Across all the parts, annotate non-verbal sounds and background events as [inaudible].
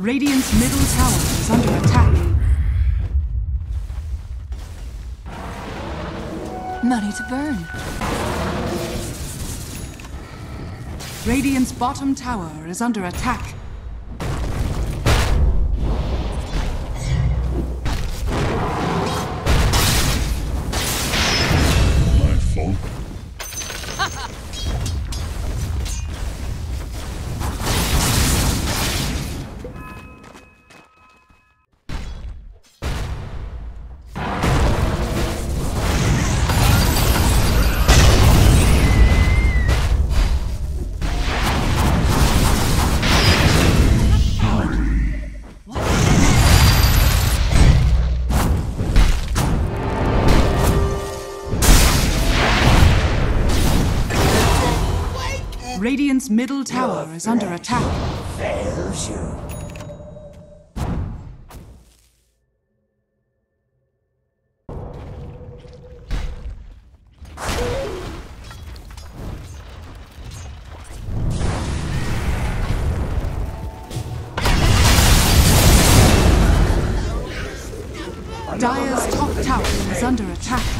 Radiant's middle tower is under attack. Money to burn. Radiant's bottom tower is under attack. Radiant's middle tower is under attack. fails you. Dire's top tower is under attack.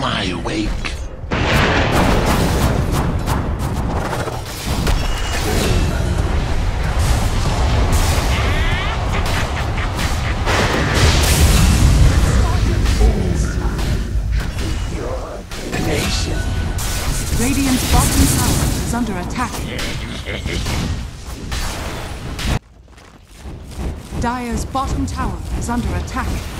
My wake. Radiant's bottom tower is under attack. Dire's bottom tower is under attack.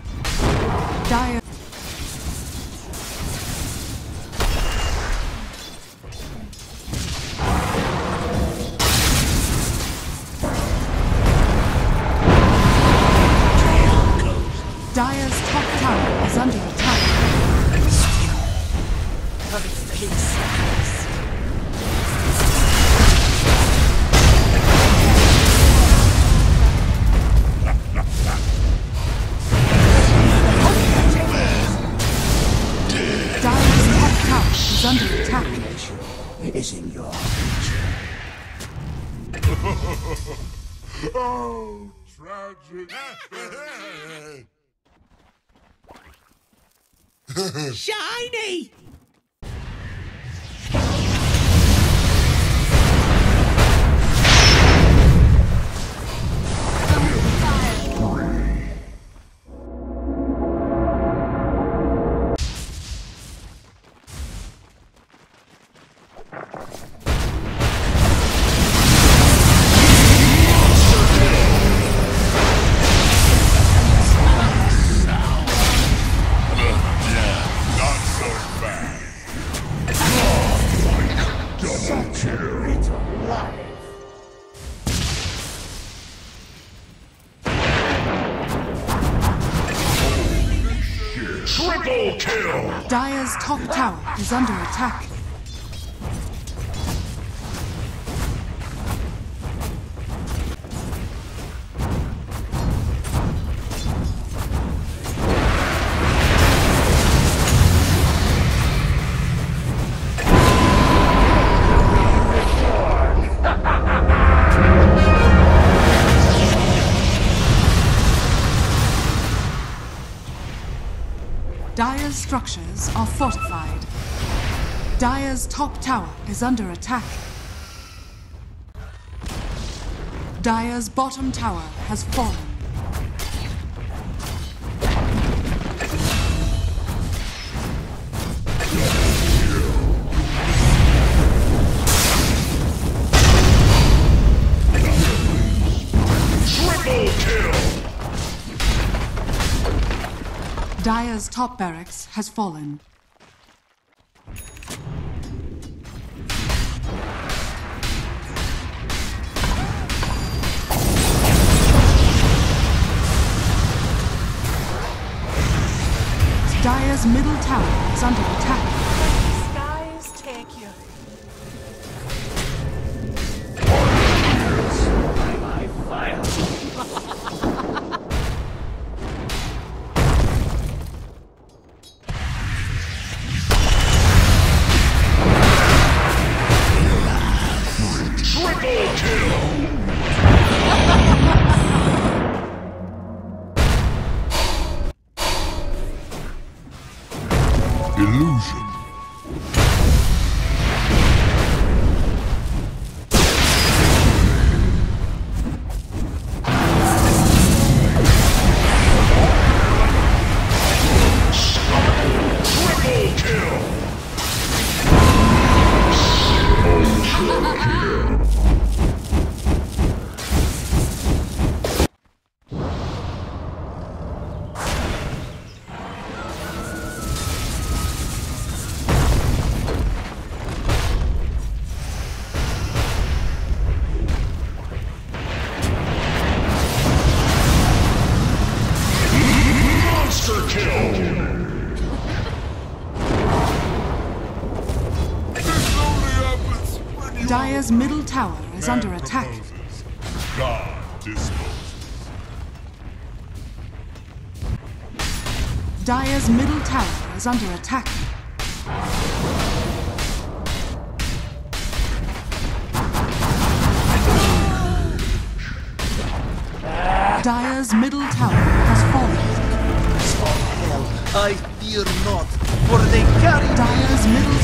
Dire. Dire's top tower is under magic. [laughs] Shiny! you Triple kill! Dire's top tower is under attack. Dire's structures are fortified. Dire's top tower is under attack. Dire's bottom tower has fallen. Dire's top barracks has fallen. Dire's middle tower is under attack. Monster kill! This only happens when you Dire's middle tower is under attack. proposes. God disposes. Dire's middle tower is under attack. Dire's middle tower has fallen. I fear not, for they carry Dire's middle